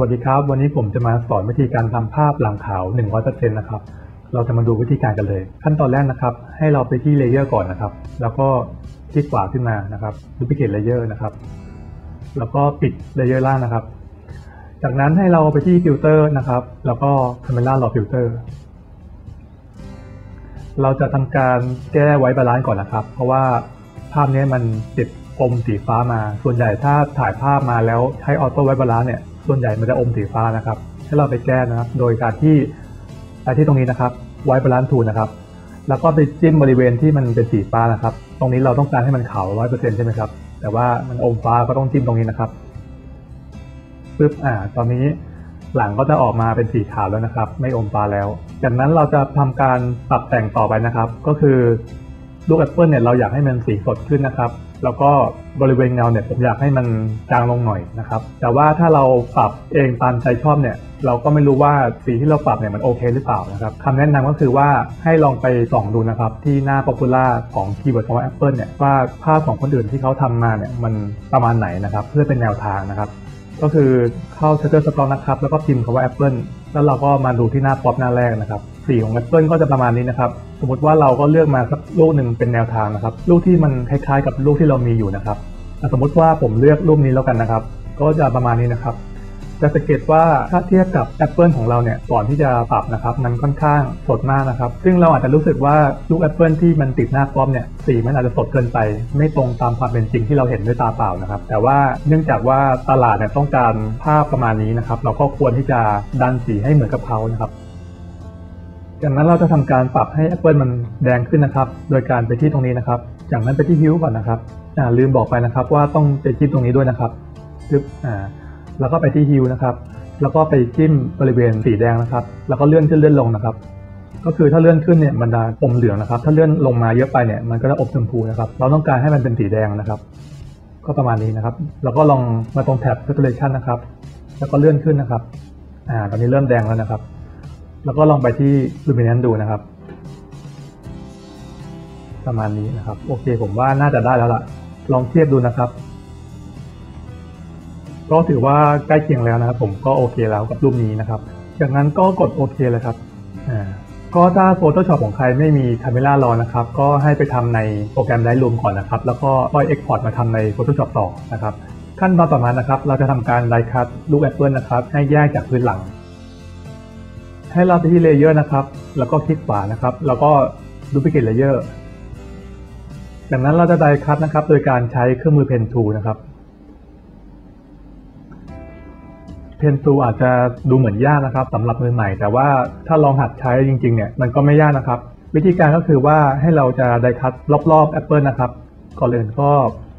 สวัสดีครับ วันนี้ผมจะมาสอนวิธีการทำภาพหลังขาว 100%นะครับ เราจะมาดูวิธีการกันเลย ขั้นตอนแรกนะครับ ให้เราไปที่ layer ก่อนนะครับ แล้วก็คลิกขวาขึ้นมานะครับ duplicate layer นะครับ แล้วก็ปิด layer ล่างนะครับ จากนั้นให้เราไปที่ฟิลเตอร์นะครับ แล้วก็ camera raw filter เราจะทำการแก้ white balance ก่อนนะครับ เพราะว่าภาพนี้มันติดอมสีฟ้ามา ส่วนใหญ่ถ้าถ่ายภาพมาแล้วใช้ auto white balance เนี่ย ส่วนใหญ่มันจะอมสีฟ้านะครับ ให้เราไปแก้นะครับ โดยการที่ไปที่ตรงนี้นะครับ white balance tool นะครับ แล้วก็ไปจิ้มบริเวณที่มันเป็นสีฟ้านะครับ ตรงนี้เราต้องการให้มันขาวร้อยเปอร์เซ็นต์ใช่ไหมครับ แต่ว่ามันอมฟ้าก็ต้องจิ้มตรงนี้นะครับปึ๊บอ่า ตอนนี้หลังก็จะออกมาเป็นสีขาวแล้วนะครับ ไม่อมฟ้าแล้ว จากนั้นเราจะทำการปรับแต่งต่อไปนะครับ ก็คือลูกแอปเปิลเนี่ยเราอยากให้มันสีสดขึ้นนะครับ แล้วก็บริเวณเงาเนี่ยผมอยากให้มันจางลงหน่อยนะครับแต่ว่าถ้าเราปรับเองตามใจชอบเนี่ยเราก็ไม่รู้ว่าสีที่เราปรับเนี่ยมันโอเคหรือเปล่านะครับคำแนะนำก็คือว่าให้ลองไปส่องดูนะครับที่หน้า popular ของ keyword ของ Apple เนี่ยว่าภาพของคนอื่นที่เขาทำมาเนี่ยมันประมาณไหนนะครับเพื่อเป็นแนวทางนะครับก็คือเข้า Shutterstock นะครับแล้วก็พิมพ์คำว่า Apple แล้วเราก็มาดูที่หน้าป๊อปหน้าแรกนะครับ สีของ Apple ก็จะประมาณนี้นะครับสมมติว่าเราก็เลือกมาสักลูกหนึ่งเป็นแนวทางนะครับลูกที่มันคล้ายๆ กับลูกที่เรามีอยู่นะครับสมมติว่าผมเลือกรูปนี้แล้วกันนะครับ ก็จะประมาณนี้นะครับ จะสังเกตว่าถ้าเทียบกับ Apple ของเราเนี่ยก่อนที่จะปรับนะครับ มันค่อนข้างสดมากนะครับ ซึ่งเราอาจจะรู้สึกว่าลูก Apple ที่มันติดหน้าป๊อปเนี่ยสีมันอาจจะสดเกินไป ไม่ตรงตามความเป็นจริงที่เราเห็นด้วยตาเปล่านะครับ แต่ว่าเนื่องจากว่าตลาดเนี่ยต้องการภาพประมาณนี้นะครับ เราก็ควรที่จะดันสีให้เหมือนกับเขานะครับ จากนั้นเราจะทำการปรับให้ Apple มันแดงขึ้นนะครับ โดยการไปที่ตรงนี้นะครับ จากนั้นไปที่ Hue ก่อนนะครับอ่าลืมบอกไปนะครับว่าต้องไปที่ตรงนี้ด้วยนะครับปึ๊บอ่าแล้วก็ไปที่ฮิวนะครับ แล้วก็ไปจิ้มบริเวณสีแดงนะครับ แล้วก็เลื่อนขึ้นเลื่อนลงนะครับ ก็คือถ้าเลื่อนขึ้นเนี่ยมันจะอมเหลืองนะครับ ถ้าเลื่อนลงมาเยอะไปเนี่ยมันก็จะอมชมพูนะครับ เราต้องการให้มันเป็นสีแดงนะครับ ก็ประมาณนี้นะครับ แล้วก็ลองมาตรงแท็บ saturation นะครับ แล้วก็เลื่อนขึ้นนะครับ อ่า ตอนนี้เริ่มแดงแล้วนะครับ แล้วก็ลองไปที่ luminance ดูนะครับ ประมาณนี้นะครับ โอเค ผมว่าน่าจะได้แล้วล่ะ ลองเทียบดูนะครับ ก็ถือว่าใกล้เคียงแล้วนะครับ ผมก็โอเคแล้วกับรูปนี้นะครับ จากนั้นก็กดโอเคเลยครับ อ่าก็ถ้า Photoshop ของใครไม่มี Camera Raw นะครับ ก็ให้ไปทำในโปรแกรม Lightroom ก่อนนะครับ แล้วก็ค่อย Export มาทำใน Photoshop ต่อนะครับ ขั้นตอนต่อมานะครับ เราจะทำการไดคัตลูกแอปเปิลนะครับ ให้แยกจากพื้นหลัง ให้เราไปที่ Layer นะครับ แล้วก็คลิกขวานะครับ แล้วก็ Duplicate Layer จากนั้นเราจะไดคัตนะครับ โดยการใช้เครื่องมือ Pen Tool นะครับเพนตูอาจจะดูเหมือนยากนะครับสำหรับมือใหม่ แต่ว่าถ้าลองหัดใช้จริงๆเนี่ยมันก็ไม่ยากนะครับ วิธีการก็คือว่าให้เราจะ die cut รอบๆแอปเปิลนะครับ ก่อนอื่นก็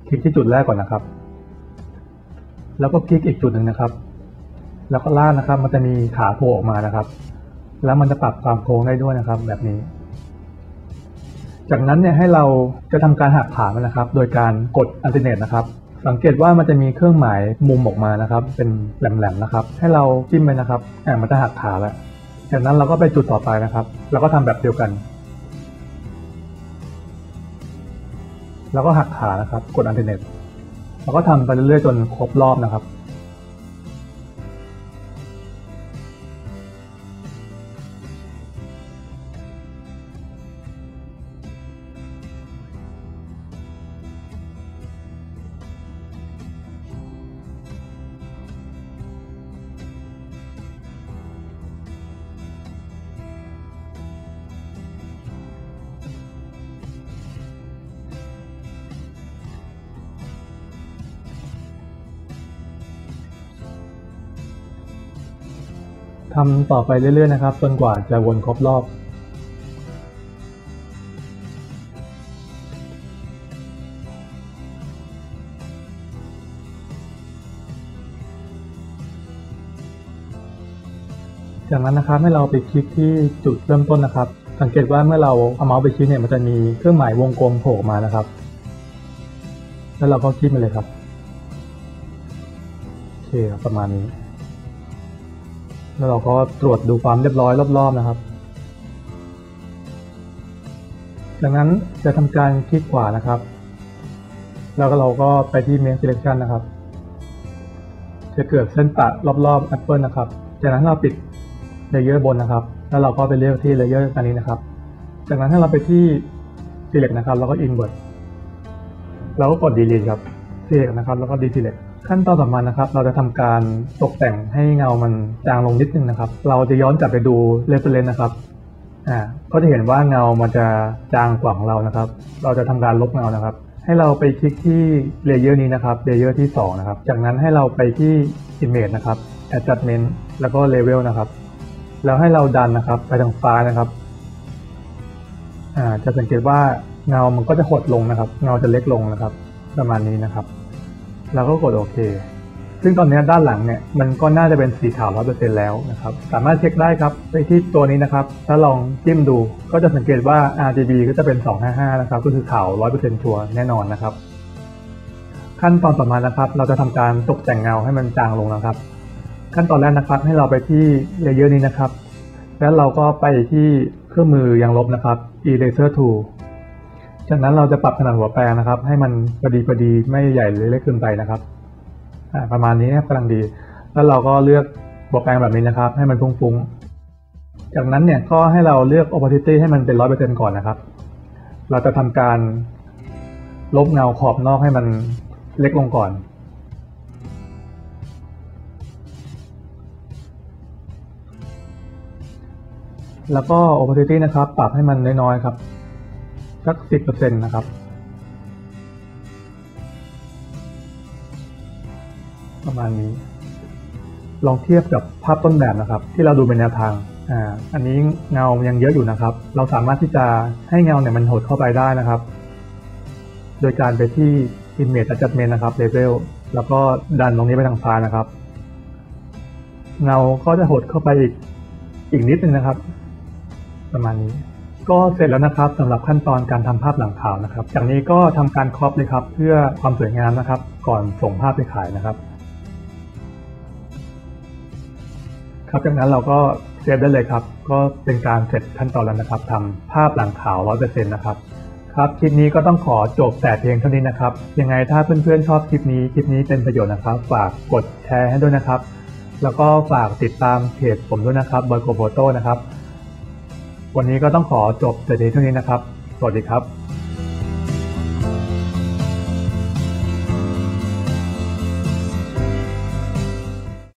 คลิกที่จุดแรกก่อนนะครับ แล้วก็คลิกอีกจุดหนึ่งนะครับ แล้วก็ลากนะครับ มันจะมีขาโผล่ออกมานะครับ แล้วมันจะปรับความโค้งได้ด้วยนะครับ แบบนี้ จากนั้นเนี่ยให้เราจะทำการหักขามันนะครับ โดยการกด alternate นะครับ สังเกตว่ามันจะมีเครื่องหมายมุมออกมานะครับ เป็นแหลมๆนะครับ ให้เราจิ้มไปนะครับอ่ามันจะหักขาแล้วจากนั้นเราก็ไปจุดต่อไปนะครับแล้วก็ทำแบบเดียวกัน แล้วก็หักขานะครับ กดอัลเทอร์เนทแล้วก็ทำไปเรื่อยๆจนครบรอบนะครับ ทำต่อไปเรื่อยๆนะครับ จนกว่าจะวนครบรอบจากนั้นนะครับให้เราไปคลิกที่จุดเริ่มต้นนะครับ สังเกตว่าเมื่อเราเอาเมาส์ไปคลิกเนี่ยมันจะมีเครื่องหมายวงกลมโผล่มานะครับ แล้วเราก็คลิกไปเลยครับโอเคประมาณนี้ แล้วเราก็ตรวจดูความเรียบร้อยรอบๆนะครับ จากนั้นจะทำการคลิกขวานะครับ แล้วก็เราก็ไปที่ Make Selection นะครับ จะเกิดเส้นประรอบๆแอปเปิลนะครับ จากนั้นเราปิด layer บนนะครับ แล้วเราก็ไปเลือกที่ layer อันนี้นะครับ จากนั้นถ้าเราไปที่ select นะครับ แล้วก็ invert เราก็กด delete ครับ select นะครับ แล้วก็ deselect ขั้นตอนต่อมานะครับ เราจะทำการตกแต่งให้เงามันจางลงนิดนึงนะครับ เราจะย้อนกลับไปดู reference นะครับอ่าก็จะเห็นว่าเงามันจะจางกว่าของเรานะครับ เราจะทำการลบเงานะครับ ให้เราไปคลิกที่ layer นี้นะครับ layer ที่ 2 นะครับ จากนั้นให้เราไปที่ image นะครับ adjustment แล้วก็ level นะครับ แล้วให้เราดันนะครับ ไปทางซ้ายนะครับอ่าจะสังเกตว่าเงามันก็จะหดลงนะครับ เงาจะเล็กลงนะครับ ประมาณนี้นะครับ แล้วก็กดโอเค ซึ่งตอนนี้ด้านหลังเนี่ยมันก็น่าจะเป็นสีขาวร้อเปอร์เซ็นแล้วนะครับ สามารถเช็คได้ครับไปที่ตัวนี้นะครับ ถ้าลองจิ้มดูก็จะสังเกตว่า RGB ก็จะเป็น 255 นะครับ ก็คือขาวร้อยเปอร์เซ็นชัวร์แน่นอนนะครับ ขั้นตอนต่อมานะครับ เราจะทำการตกแต่งเงาให้มันจางลงนะครับ ขั้นตอนแรกนะครับให้เราไปที่เลเยอร์นี้นะครับ แล้วเราก็ไปที่เครื่องมือยังลบนะครับ Eraser Tool จากนั้นเราจะปรับขนาดหัวแปรงนะครับ ให้มันพอดีพอดีไม่ใหญ่หรือเล็กเกินไปนะครับประมาณนี้นะครับกำลังดี แล้วเราก็เลือกหัวแปรงแบบนี้นะครับ ให้มันฟุ้งๆ จากนั้นเนี่ยก็ให้เราเลือก opacity ให้มันเป็นร้อยเปอร์เซ็นก่อนนะครับ เราจะทำการลบเงาขอบนอกให้มันเล็กลงก่อนแล้วก็ opacity นะครับ ปรับให้มันน้อยๆครับ สักสิบเปอร์เซ็นต์นะครับ ประมาณนี้ ลองเทียบกับภาพต้นแบบนะครับ ที่เราดูเป็นแนวทางอ่าอันนี้เงายังเยอะอยู่นะครับ เราสามารถที่จะให้เงาเนี่ยมันหดเข้าไปได้นะครับ โดยการไปที่ image adjustment นะครับ level แล้วก็ดันตรงนี้ไปทางซ้ายนะครับ เงาก็จะหดเข้าไปอีกอีกนิดนึงนะครับ ประมาณนี้ ก็เสร็จแล้วนะครับสำหรับขั้นตอนการทำภาพหลังข่าวนะครับ จากนี้ก็ทำการครอปเลยครับ เพื่อความสวยงามนะครับ ก่อนส่งภาพไปขายนะครับ ครับจากนั้นเราก็เซฟได้เลยครับ ก็เป็นการเสร็จขั้นตอนแล้วนะครับทำภาพหลังข่าว100%นะครับครับคลิปนี้ก็ต้องขอจบแต่เพียงเท่านี้นะครับ ยังไงถ้าเพื่อนๆชอบคลิปนี้คลิปนี้เป็นประโยชน์นะครับ ฝากกดแชร์ให้ด้วยนะครับ แล้วก็ฝากติดตามเพจผมด้วยนะครับบอยโกโฟโต้นะครับ วันนี้ก็ต้องขอจบแต่เพียงเท่านี้นะครับ สวัสดีครับ